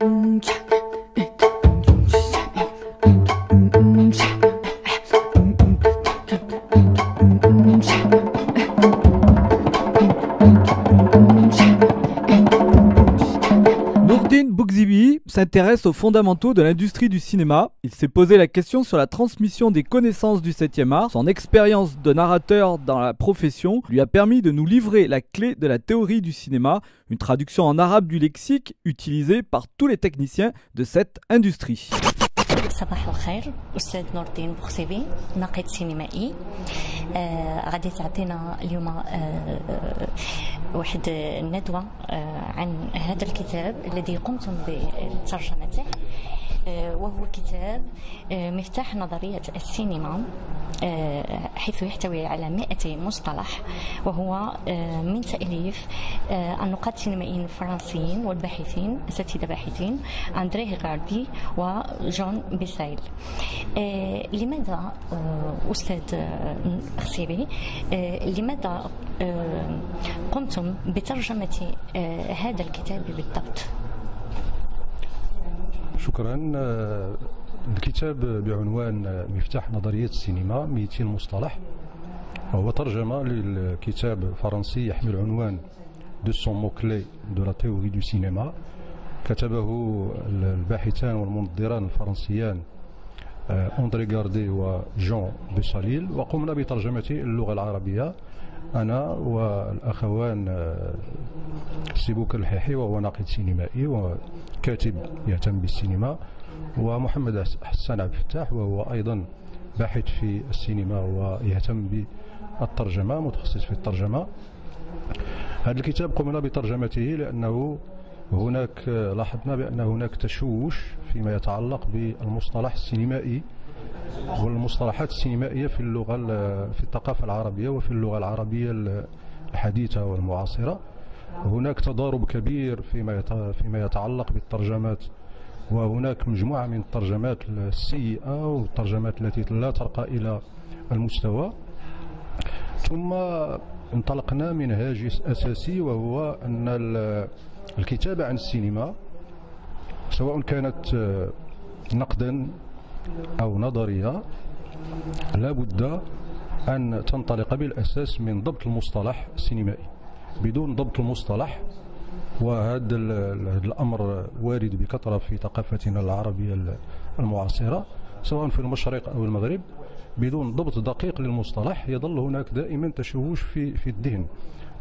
嗯。S'intéresse aux fondamentaux de l'industrie du cinéma. Il s'est posé la question sur la transmission des connaissances du 7e art. Son expérience de narrateur dans la profession lui a permis de nous livrer la clé de la théorie du cinéma, une traduction en arabe du lexique utilisée par tous les techniciens de cette industrie. صباح الخير أستاذ نور الدين بوخسيبي ناقد سينمائي. آه غادي تعطينا اليوم آه واحد الندوة آه عن هذا الكتاب الذي قمتم بترجمته وهو كتاب آه مفتاح نظرية السينما آه حيث يحتوي على 200 مصطلح وهو آه من تأليف آه النقاد السينمائيين الفرنسيين والباحثين اساتذه باحثين أندري غاردي وجون بيسايل. آه لماذا آه أستاذ خسيبي آه لماذا آه قمتم بترجمة آه هذا الكتاب بالضبط؟ شكرا. الكتاب بعنوان مفتاح نظرية السينما 200 مصطلح. هو ترجمة للكتاب فرنسي يحمل عنوان deux cents mots-clés de la théorie du cinéma كتبه الباحثان والمنظران الفرنسيان أندري غاردي وجون بيساليل وقمنا بترجمته اللغة العربية. أنا والأخوان سيبوك الحيحي وهو ناقد سينمائي وكاتب يهتم بالسينما. ومحمد حسان عبد الفتاح وهو أيضا باحث في السينما ويهتم بالترجمة متخصص في الترجمة. هذا الكتاب قمنا بترجمته لأنه هناك لاحظنا بأن هناك تشوش فيما يتعلق بالمصطلح السينمائي والمصطلحات السينمائية في اللغة في الثقافة العربية وفي اللغة العربية الحديثة والمعاصرة. هناك تضارب كبير فيما فيما يتعلق بالترجمات وهناك مجموعة من الترجمات السيئة والترجمات التي لا ترقى إلى المستوى. ثم انطلقنا من هاجس أساسي وهو أن الكتابة عن السينما سواء كانت نقدا أو نظرية لا بد أن تنطلق بالأساس من ضبط المصطلح السينمائي. بدون ضبط المصطلح وهذا الأمر وارد بكثرة في ثقافتنا العربية المعاصرة سواء في المشرق أو المغرب. بدون ضبط دقيق للمصطلح يظل هناك دائما تشوش في في الذهن.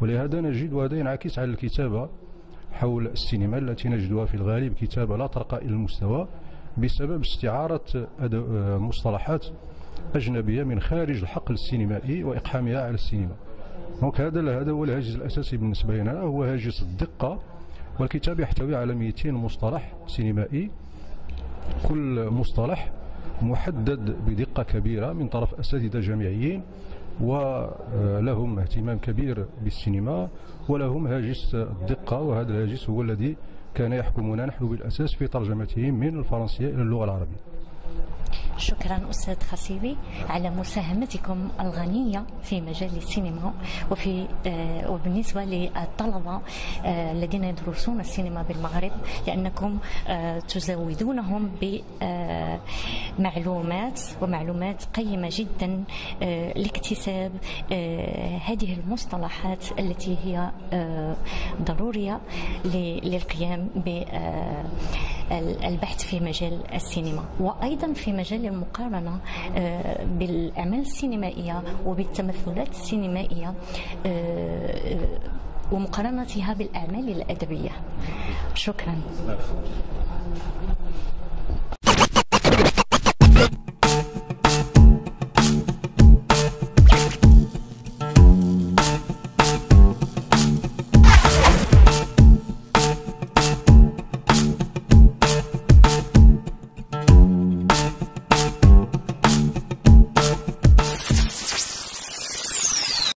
ولهذا نجد وهذا ينعكس على الكتابة حول السينما التي نجدها في الغالب كتابة لا ترقى إلى المستوى بسبب استعارة مصطلحات أجنبية من خارج الحقل السينمائي وإقحامها على السينما. دونك هذا هذا هو الهاجس الأساسي بالنسبة لنا. هو هاجس الدقة والكتاب يحتوي على 200 مصطلح سينمائي. كل مصطلح محدد بدقة كبيرة من طرف أساتذة جامعيين. ولهم اهتمام كبير بالسينما ولهم هاجس الدقة وهذا الهاجس هو الذي كان يحكمنا نحن بالأساس في ترجمتهم من الفرنسية إلى اللغة العربية. شكرا أستاذ خسيبي على مساهمتكم الغنية في مجال السينما وفي آه وبالنسبة للطلبة آه الذين يدرسون السينما بالمغرب لأنكم آه تزودونهم بمعلومات ومعلومات قيمة جدا لاكتساب هذه المصطلحات التي هي ضرورية للقيام بالبحث في مجال السينما. وأيضا في مجال المقارنة بالأعمال السينمائية وبالتمثلات السينمائية ومقارنتها بالأعمال الأدبية. شكرا.